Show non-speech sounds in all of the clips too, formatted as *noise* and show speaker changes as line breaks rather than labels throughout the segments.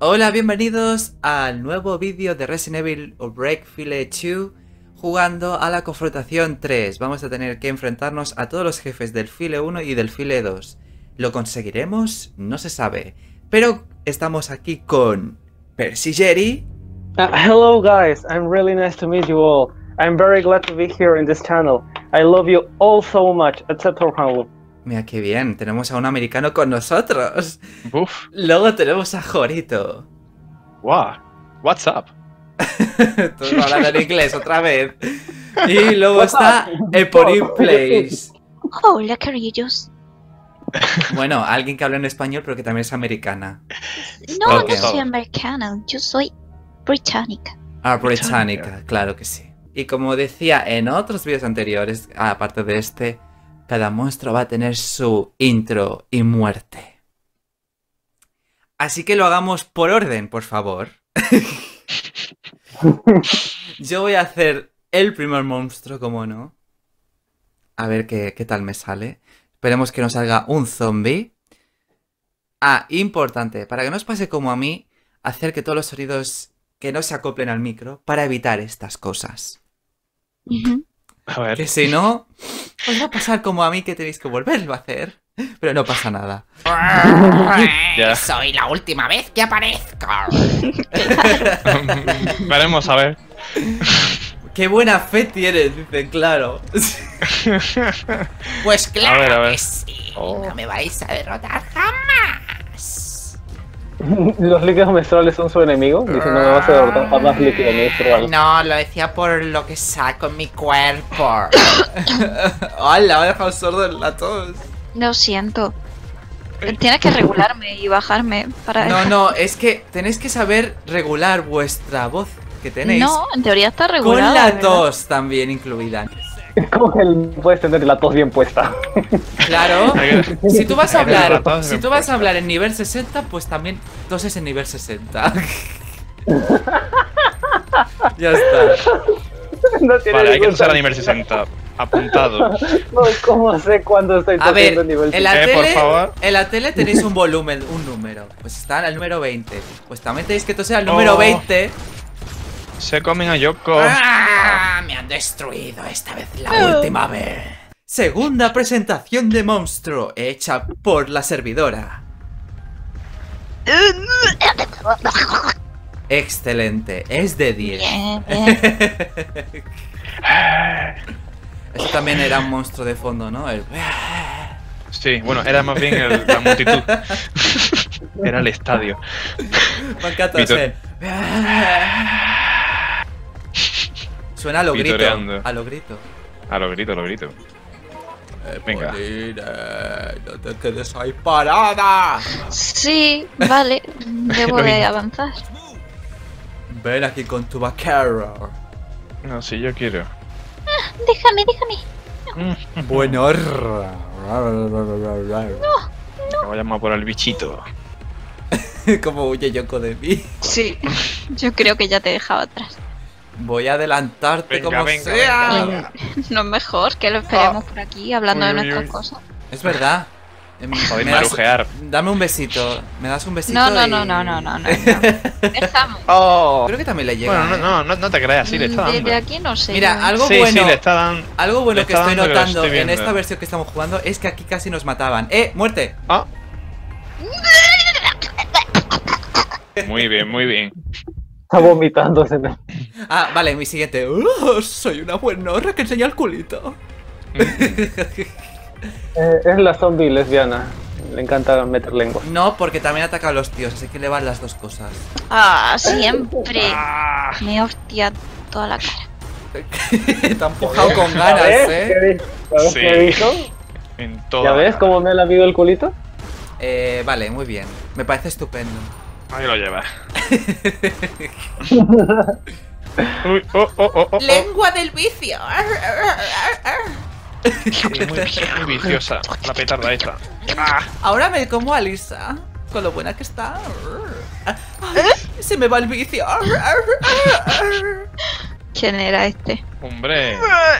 Hola, bienvenidos al nuevo vídeo de Resident Evil Break File 2 jugando a la confrontación 3. Vamos a tener que enfrentarnos a todos los jefes del File 1 y del File 2. ¿Lo conseguiremos? No se sabe. Pero estamos aquí con Percy Jerry.
Uh, hello guys, I'm really nice to meet you all. I'm very glad to be here in this channel. I love you all so much, except for Hanlu.
Mira qué bien, tenemos a un americano con nosotros.
Uf,
Luego tenemos a Jorito.
wow. What's up? *laughs* *laughs*
Todos hablando en inglés otra vez. Y luego está Eponym *laughs* Place.
Hola, carillos.
Bueno, alguien que habla en español pero que también es americana.
No,
Ok.
no soy americana, yo soy británica.
Ah, británica, claro que sí. Y como decía en otros vídeos anteriores, aparte de este, cada monstruo va a tener su intro y muerte. Así que lo hagamos por orden, por favor. *laughs* Yo voy a hacer el primer monstruo, como no. A ver qué, qué tal me sale. Esperemos que nos salga un zombie. Ah, importante, para que no os pase como a mí, hacer que todos los sonidos que no se acoplen al micro para evitar estas cosas.
A ver.
Que si no, os va a pasar como a mí que tenéis que volverlo a hacer. Pero no pasa nada. *laughs*
Ya.
Soy la última vez que aparezco. *laughs*
Veremos a ver.
¡Qué buena fe tienes! Dicen, claro. *laughs*
Pues claro
A ver, a ver.
que sí.
Oh.
No me vais a derrotar jamás. *laughs*
¿Los líquidos menstruales son su enemigo? Dice, no me vas a derrotar jamás líquido menstrual.
No, lo decía por lo que saco en mi cuerpo. *coughs*
¡Hala! Me ha dejado sordo en la tos.
Lo siento. Tienes que regularme y bajarme para...
No, no, es que tenéis que saber regular vuestra voz que tenéis.
No, en teoría está
con
regulada.
la
¿verdad?
tos también incluida. *laughs*
¿Cómo que puedes tener la tos bien puesta?
Claro. *laughs* Si tú vas a hablar, si tú vas a hablar en nivel 60, pues también toses en nivel 60. *laughs* ya está.
no tiene
Vale, hay que usar a nivel 60. Apuntado.
No, ¿Cómo sé cuándo estoy
A ver,
en nivel
en la,
Eh, por
tele,
favor.
en la tele tenéis un volumen, un número. Pues está al número 20. Pues también tenéis que toser al número
Oh.
20.
Se comen a Yoko.
¡Ah! Me han destruido esta vez la última vez.
Segunda presentación de monstruo hecha por la servidora. Excelente, es de 10.
Bien, *laughs* bien.
Eso también era un monstruo de fondo, ¿no? El-
Sí, bueno, era más bien el- la multitud. *laughs* Era el estadio.
Me encanta. *laughs* Suena a lo grito. A lo grito.
A lo grito, a lo grito. Venga.
Pauline, no te quedes ahí parada.
Sí, vale. *laughs* Debo de avanzar.
Ven aquí con tu vaquero.
No, si yo quiero.
Déjame, déjame.
Mm,
Bueno. *laughs*
Me voy a llamar por el bichito. *laughs*
Como huye Yoko de mí.
Sí. Yo creo que ya te he dejado atrás.
Voy a adelantarte
Venga,
como
venga,
sea.
venga,
No es mejor que lo esperemos por aquí hablando
Uy,
de nuestras
uy.
cosas.
Es verdad. *laughs* Em,
Podéis
me das-
marujear.
Dame un besito. ¿Me das un besito?
No, no,
y-
no, no, no, no, no. *laughs*
¡Oh!
Creo que también le llega.
Bueno, no,
¿eh?
no, no, no te creas, sí le está
Desde
dando.
aquí no sé.
Mira, algo
Sí,
bueno.
sí, le está dando.
Algo bueno
Le
que estoy
que
notando
estoy
en esta versión que estamos jugando es que aquí casi nos mataban. ¡Eh! ¡Muerte!
Ah. Muy bien, muy bien.
Está vomitando ese
Ah, vale, mi siguiente. ¡Uh! soy una buenorra que enseña el culito. *laughs*
Eh, es la zombie lesbiana. Le encanta meter lengua.
No, porque también ataca a los tíos, así que le van las dos cosas.
Ah, siempre.
Ah,
Me hostia toda la cara.
Te han empujado con
¿Ya
ganas,
ves?
¿eh?
¿Qué di- ¿Ya ves
Sí.
qué
en toda
¿Ya ves cómo me ha lamido el culito?
Eh, vale, muy bien. Me parece estupendo.
Ahí lo llevas. Uy, oh, oh, oh.
Lengua del vicio.
Muy, muy viciosa la petarda esta. Ah,
Ahora me como a Lisa. Con lo buena que está. Ay, se me va el vicio.
¿Quién era este?
Hombre.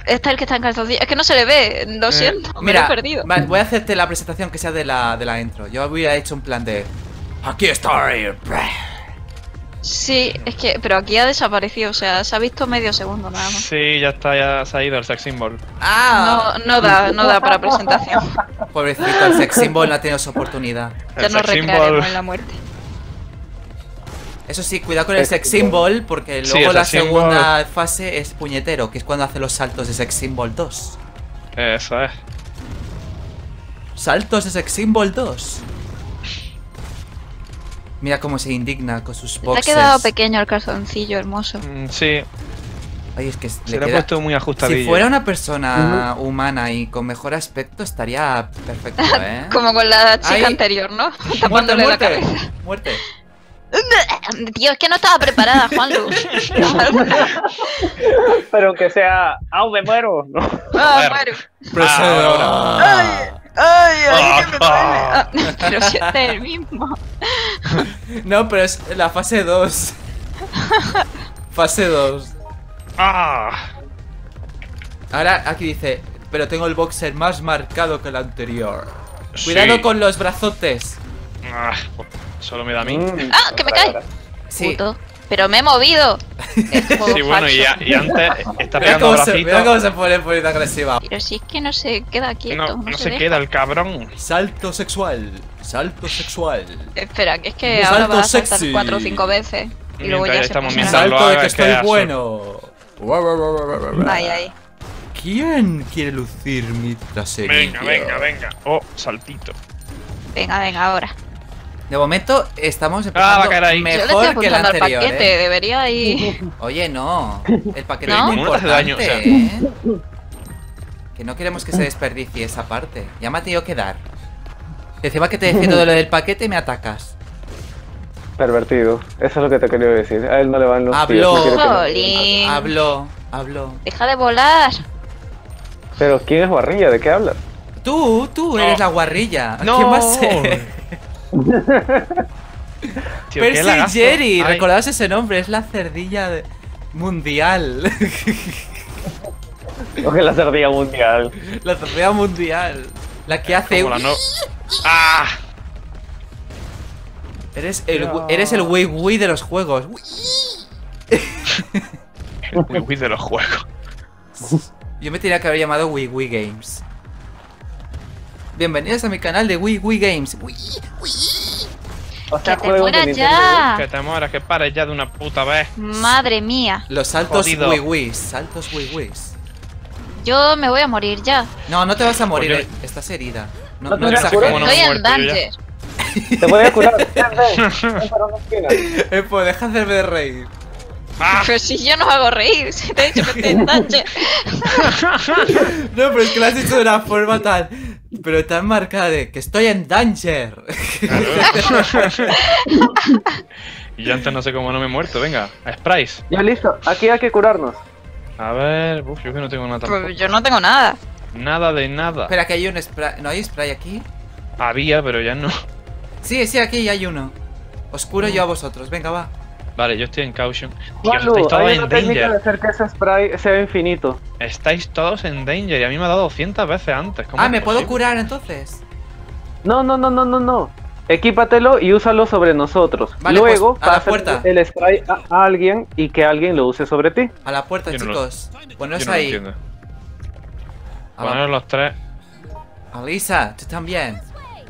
Este es el que está en calzoncillo. Es que no se le ve, lo siento. me lo
Mira,
he perdido.
va- voy a hacerte la presentación que sea de la, de la intro. Yo había hecho un plan de. Aquí estoy.
Sí, es que. Pero aquí ha desaparecido, o sea, se ha visto medio segundo nada más.
Sí, ya está, ya se ha ido el sex symbol.
¡Ah!
No, no da, no da para presentación. *laughs*
Pobrecito, el sex symbol no ha tenido su oportunidad.
Ya nos recrearemos
symbol.
en la muerte.
Eso sí, cuidado con el sex symbol, porque luego la segunda fase es puñetero, que es cuando hace los saltos de sex symbol 2.
Eso es.
Saltos de sex symbol 2. Mira cómo se indigna con sus
Te ha
boxers.
quedado pequeño el calzoncillo, hermoso.
Mm, Sí,
Ay, es que
se
le
le ha
queda...
puesto muy ajustadillo.
Si fuera una persona humana y con mejor aspecto, estaría perfecto, *laughs* ¿eh?
Como con la chica anterior, ¿no?
¡Muerte, *laughs*
Tapándole la
muerte!
cabeza.
¡Muerte! *laughs*
Tío, es que no estaba preparada, Juanlu.
Pero que sea, ¡au, me muero! ¿no?
Ah,
Joder.
muero.
Procedo.
Ay, ay, que me duele.
Ah.
Ah, Pero si este es el mismo.
No, pero es la fase 2. fase 2.
¡Ah!
Ahora aquí dice, pero tengo el boxer más marcado que el anterior. Cuidado con los brazotes.
Ah, solo me da a mí.
Mm,
Ah, que me cae.
Sí.
Puto. Pero me he movido. *laughs*
Sí, bueno, y,
falso.
a- y antes está
Mira
pegando
cómo, se, mira cómo se pone bonita agresiva.
Pero si es que no se queda quieto.
No,
No,
no
se,
queda el cabrón.
Salto sexual. Salto sexual.
Espera, que es que ahora
salto
va a saltar
sexy.
cuatro o cinco veces. Y luego
Mientras
ya se
estamos lo
Salto de que
es que
estoy bueno.
Ay, ay.
¿Quién quiere lucir mi trasero?
Venga, venga, venga. Oh, saltito.
Venga, venga, ahora.
De momento estamos
Ah, va a
empezando
caer ahí.
Yo le estoy
mejor que el anterior.
paquete,
¿eh?
debería ir. *laughs*
Oye, no. El paquete
¿No?
es muy
¿Cómo no te hace
importante,
daño? O sea-
¿eh? Que no queremos que se desperdicie esa parte. Ya me ha tenido que dar. Encima que te defiendo de lo del paquete y me atacas.
Pervertido. Eso es lo que te quería decir. A él no le van los
Habló.
pies, no que.
Hablo, hablo.
Deja de volar.
Pero ¿quién es Barrilla? ¿De qué hablas?
Tú, tú
No.
eres la guarrilla.
No.
¿Quién va a ser? *laughs* *laughs*
Tío,
Percy. Jerry,
Ay,
recordad ese nombre, es la cerdilla de- mundial. *laughs*
Coge la cerdilla mundial.
la cerdilla mundial. La que hace.
como la no- ¡Ah!
Eres el, eres el Wii Wii de los juegos.
El *laughs* Wii Wii de los juegos.
Yo me tenía que haber llamado Wii Wii Games. Bienvenidos a mi canal de Wii Wii Games. Wii, Wii.
O
Que te
de
ya.
Que te mueras, que pares ya de una puta vez.
Madre mía.
Los saltos
Jodido.
Wii Wii. Saltos Wii Wii.
Yo me voy a morir ya.
No, no te vas a morir,
Pues
eh, estás herida. No,
No
no
te vas a
exageres.
¿Cómo no
en danger.
Te voy a curar. *laughs* *laughs*
Eh, pues deja de hacerme reír.
¡Ah!
Pero si yo no hago reír, *laughs* si te he dicho que estoy en danger.
No, pero es que lo has dicho de una forma tan. Pero tan marcada de que estoy en danger.
y yo antes no sé cómo no me he muerto. Venga, a Sprice.
Ya listo. Aquí hay que curarnos.
A ver, uf, yo que no tengo nada tampoco.
Pues yo no tengo nada.
Nada de nada.
Espera, que hay un spray. ¿No hay spray aquí?
Había, pero ya no.
Sí, sí, aquí hay uno. Os curo yo a vosotros. Venga, va.
Vale, yo estoy en caution.
Juanlu,
estáis todos en
técnica de
danger.
hacer que ese spray sea infinito.
Estáis todos en danger y a mí me ha dado 200 veces antes. ¿Cómo
Ah, ¿me puedo curar entonces?
No, no, no, no, no, no. Equípatelo y úsalo sobre nosotros.
Vale,
Luego
pues, a la puerta.
el spray a alguien y que alguien lo use sobre ti.
A la puerta,
Yo no lo-
chicos. Poneros
Yo no Poneros los tres.
Alisa, tú también.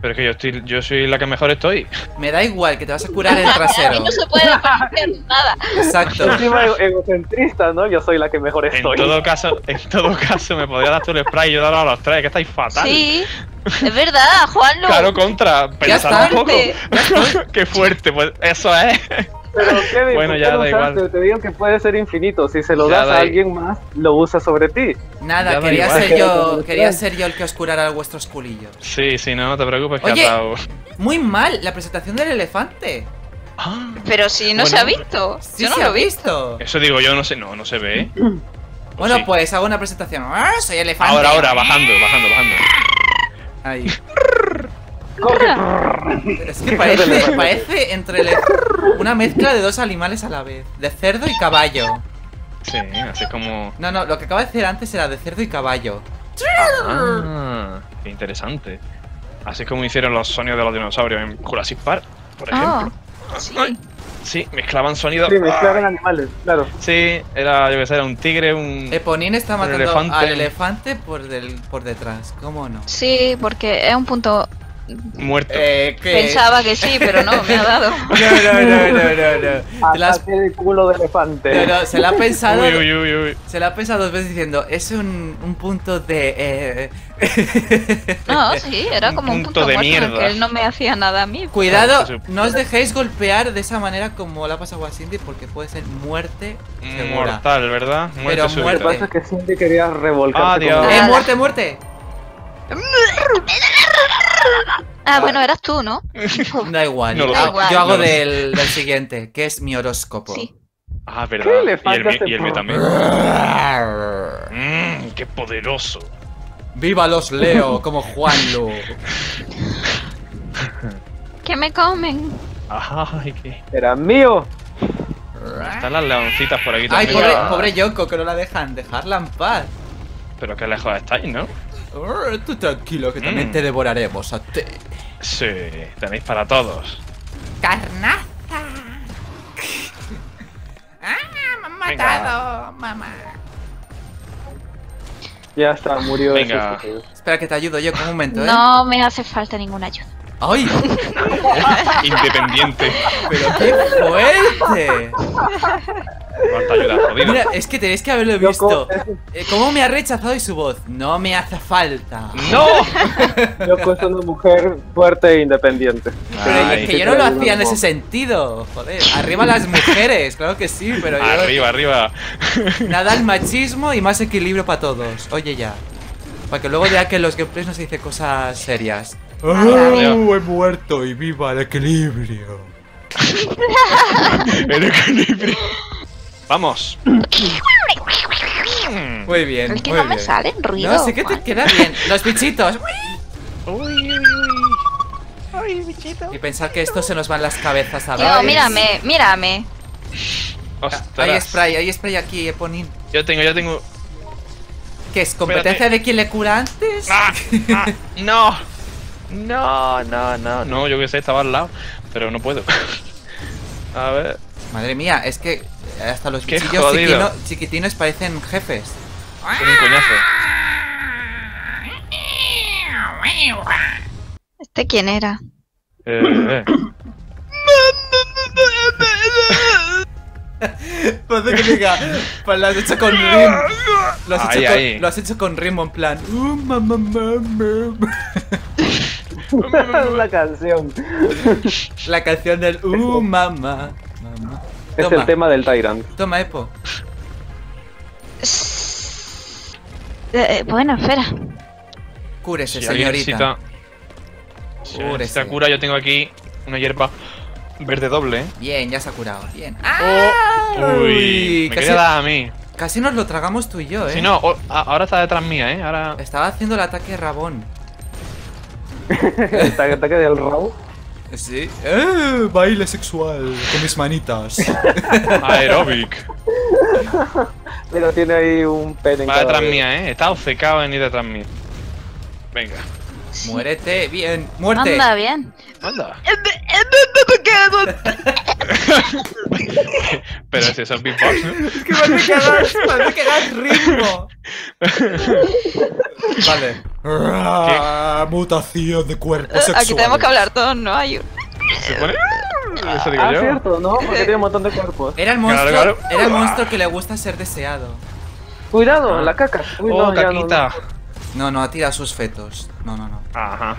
Pero es que yo estoy, yo soy la que mejor estoy.
Me da igual que te vas a curar el *laughs* trasero.
no se puede hacer nada.
Exacto.
Encima ego- egocentrista, ¿no? Yo soy la que mejor
En
estoy.
todo caso, en todo caso me podría dar tú el spray y yo darlo a los tres, que estáis fatal.
Sí, es verdad, Juanlu.
Claro, contra, pensad
está.
un poco. *laughs* Qué fuerte, pues eso es.
Pero *laughs* Kevin,
Bueno,
¿por
ya da igual.
Te digo que puede ser infinito. Si se lo
Ya
das
da
a
i-
alguien más, lo usa sobre ti.
Nada,
Ya
quería ser yo. *laughs* Quería ser yo el que os curara vuestros culillos.
Sí, sí, no, no te preocupes que
Oye. Muy mal, la presentación del elefante.
Ah,
Pero si no
Bueno.
se ha visto.
Sí
yo no
se
lo
ha
he visto.
visto.
Eso digo yo, no sé, no, no se ve. *clears throat*
Bueno,
sí.
pues hago una presentación. ¡Ah, soy elefante.
Ahora, ahora, bajando, bajando, bajando.
Ahí. *laughs*
Coge.
Es que parece, *laughs* parece entre una mezcla de dos animales a la vez. De cerdo y caballo.
Sí, así como.
No, no, lo que acabo de decir antes era de cerdo y caballo.
Ah, qué interesante. Así como hicieron los sonidos de los dinosaurios en Jurassic Park, por ejemplo.
Ah, sí.
Ay. Sí, mezclaban sonidos.
Sí, mezclaban animales, claro.
Sí, era, yo que sé, era un tigre, un.
Eponín está matando
elefante.
al elefante por, del, por detrás. ¿Cómo no?
Sí, porque es un punto.
Muerto.
Eh, ¿qué?
Pensaba que sí, pero no, me ha dado. *laughs*
No, no, no, no, no, no. Has-
de culo de elefante.
no, no, se la ha pensado.
Uy, uy, uy, uy.
Se la ha pensado dos veces diciendo, es un, un punto de... eh, *laughs*
No, sí, era
Un
como un
punto
punto
de
muerto en el
mierda.
que él no me hacía nada a mí.
Cuidado,
Sí, sí.
no os dejéis golpear de esa manera como la ha pasado a Cindy porque puede ser muerte segura.
Mortal, ¿verdad? Muerte
Pero
súbita.
Lo que
muerte.
pasa es que Cindy quería revolcarse.
Adiós.
como-
¡Eh, muerte, muerte! *laughs*
Ah, bueno, eras tú, ¿no? *laughs*
Da igual,
No lo
yo,
sé.
igual.
yo hago
No lo sé.
del, del siguiente, que es mi horóscopo.
Sí.
Ah, verdad.
¿Qué
y el,
hace
y el mío también. Mmm, qué poderoso.
¡Viva los Leo como Juanlu! *laughs*
Que me comen.
Ay, qué.
Era mío.
Están las leoncitas por aquí
Ay,
también.
pobre,
Ah,
pobre Yoko, que no la dejan, dejarla en paz.
Pero qué lejos estáis, ¿no?
Tú tranquilo, que también
Mm.
te devoraremos a ti.
Sí, tenéis para todos.
¡Carnaza! ¡Ah! ¡Me han
Venga.
matado, mamá!
Ya está, murió
Venga.
Espera que te ayudo yo, un momento, ¿eh?
No me hace falta ninguna ayuda.
¡Ay! *laughs*
Independiente.
¡Pero qué fuerte!
Cuánta ayuda, jodido.
Mira, es que tenéis que haberlo visto. Eh, ¿Cómo me ha rechazado y su voz? No me hace falta.
¡No! *laughs*
Yoko es una mujer fuerte e independiente.
Pero es que yo no lo hacía en ese sentido. Joder, arriba las mujeres, claro que sí, pero yo.
Arriba, arriba.
Nada al machismo y más equilibrio para todos. Oye ya. Para que luego ya que en los gameplays no se dice cosas serias.
Oh,
he muerto y viva el equilibrio! *laughs*
El equilibrio. Vamos.
Muy bien.
Es que
muy
no me salen ruidos.
No, sí que te queda bien. Los bichitos. *laughs*
Uy, uy, uy. Ay, bichito.
Y pensar que esto se nos va en las cabezas a ver.
Yo, mírame, mírame.
Ostras.
Hay spray, hay spray aquí, Eponin.
Yo tengo, yo tengo.
¿Qué es? ¿Competencia de quién le cura antes?
¡Ah! ¡Ah! *laughs* ¡No! No, no, no. No, yo que sé, estaba al lado. Pero no puedo. *laughs* A ver.
Madre mía, es que hasta los
Qué
bichillos chiquino- chiquitinos parecen jefes.
Tiene un coñazo.
¿Este quién era?
Eh, *coughs* eh.
Parece que diga, pues lo has hecho con rim. Lo has,
Ahí,
hecho,
ahí.
Con, lo has hecho con ritmo en plan. "Uh, mamá, mamá". *laughs*
la canción.
La canción del Uh mamá. mamá.
Es
Toma,
el tema del Tyrant.
toma, Epo.
Eh, bueno, espera.
Cúrese,
Si
señorita.
necesita. Si
Cúrese.
cura, yo tengo aquí una hierba verde doble, ¿eh?
Bien, ya se ha curado. Bien.
Oh, uy, me
casi,
a mí.
casi nos lo tragamos tú y yo, eh.
Si no, ahora está detrás mía, ¿eh? Ahora.
Estaba haciendo el ataque Rabón. *laughs*
el ataque ataque del rabo.
Sí. Eh, baile sexual con mis manitas. *laughs*
Aerobic.
Mira, tiene ahí un pene en
Va detrás mía, ¿eh? Está obcecado en ir detrás mía. Venga.
Muérete, bien. Muerte.
Anda bien.
Anda. *laughs* Pero si eso es beatbox, ¿no?
Es que me hace quedar, me hace quedar ritmo. *laughs* Vale. Ah, Mutación de cuerpo sexual.
Aquí tenemos que hablar todos, ¿no? Hay un-
¿Se pone? Eso digo
Ah,
yo.
cierto, ¿no? Porque tiene un montón de cuerpos.
Era el monstruo,
Claro, claro.
era el monstruo que le gusta ser deseado.
Cuidado, la caca. Uy,
Oh,
no, no.
No, no, tira sus fetos. No, no, no.
Ajá.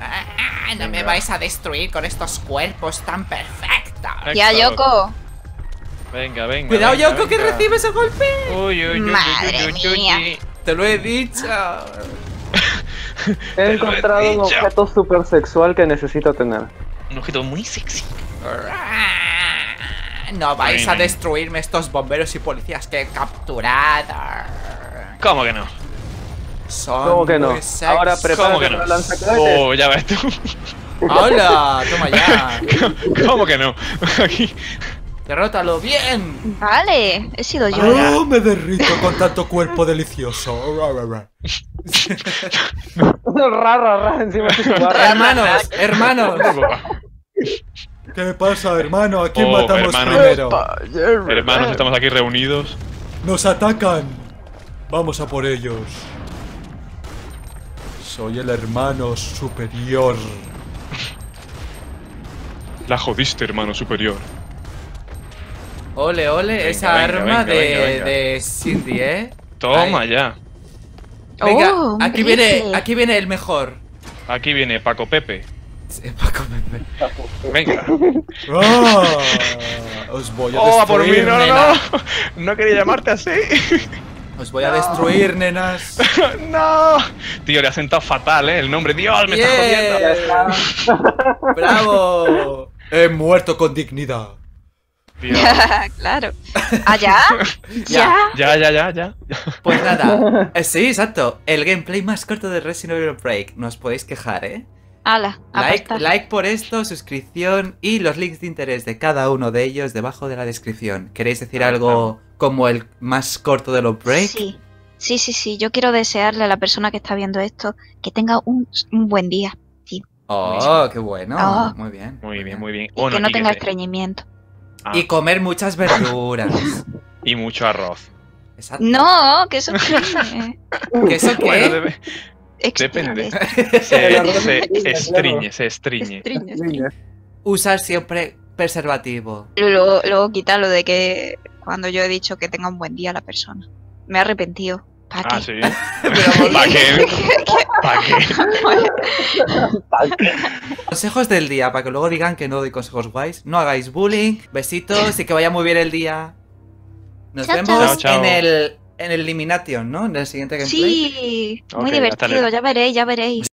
Ah, no me vais a destruir con estos cuerpos tan perfectos.
Ya. Yoko.
Venga, venga.
Cuidado,
venga,
Yoko, que recibes el golpe.
Uy, uy, uy, uy,
Madre
uy, uy, uy,
mía.
Te lo he dicho.
He encontrado un
dicho.
objeto super sexual que necesito tener.
Un objeto muy sexy.
No vais a destruirme estos bomberos y policías que he capturado.
¿Cómo que no?
Son
¿Cómo que no?
muy sexy.
Ahora prepárate
¿Cómo que no?
para lanzacohetes.
Oh, ya ves tú.
¡Hola! Toma ya. *laughs*
¿Cómo que no? *laughs* Aquí.
Derrótalo, bien.
Vale, he sido yo.
¡Oh, me derrito con tanto cuerpo delicioso! Ra, ra, ra.
ra, ra, ra, encima de su barra.
Hermanos, hermanos. ¿Qué pasa, hermano? ¿A quién
Oh,
matamos primero?
Hermanos, estamos aquí reunidos.
¡Nos atacan! Vamos a por ellos. Soy el hermano superior.
La jodiste, hermano superior.
Ole, ole,
Venga,
esa
venga,
arma
venga,
de, de Cindy, ¿eh?
Toma
Ahí.
ya.
Venga,
Oh,
aquí viene, aquí viene el mejor.
Aquí viene Paco Pepe.
Sí, Paco Pepe.
Venga.
¡Ah! Os voy a
¡Oh, a por mí!
destruir,
¡No, no,
nena.
no! No quería llamarte así.
Os voy a destruir, nenas. *laughs*
¡No! Tío, le ha sentado fatal, ¿eh? El nombre. ¡Dios, me está jodiendo!
¡Bravo! He muerto con dignidad. *laughs*
Claro. ¿Ah, *laughs* ya?
Ya.
¿Ya?
Ya, ya.
Pues nada. *laughs* Eh, sí, exacto. El gameplay más corto de Resident Evil Break. No os podéis quejar, ¿eh?
Ala,
Like, por esto, suscripción y los links de interés de cada uno de ellos debajo de la descripción. ¿Queréis decir algo como el más corto de los break?
Sí, sí, sí, sí. Yo quiero desearle a la persona que está viendo esto que tenga un, un buen día
Oh, qué bueno.
Ah.
Muy bien.
Muy bien, muy bien.
y
Bueno,
que no
y
tenga estreñimiento.
Ah,
Y comer muchas verduras.
y mucho arroz.
Exacto.
No, que eso estreñe. *laughs*
¿Que eso qué?
Bueno, debe-
Extra
Depende.
de-
se, *laughs* se estriñe, se estriñe.
Usar siempre preservativo.
Luego, luego quita lo de que cuando yo he dicho que tenga un buen día la persona. Me he arrepentido. ¿Para qué?
Ah, sí. *laughs* ¿Para qué? ¿Para qué? *laughs*
Consejos del día, para que luego digan que no doy consejos guays. No hagáis bullying. Besitos y que vaya muy bien el día. Nos
Chao,
vemos
chao. Chao, chao.
en el en el Elimination, ¿no? En el siguiente gameplay.
Sí, muy divertido, ya veréis, ya veréis.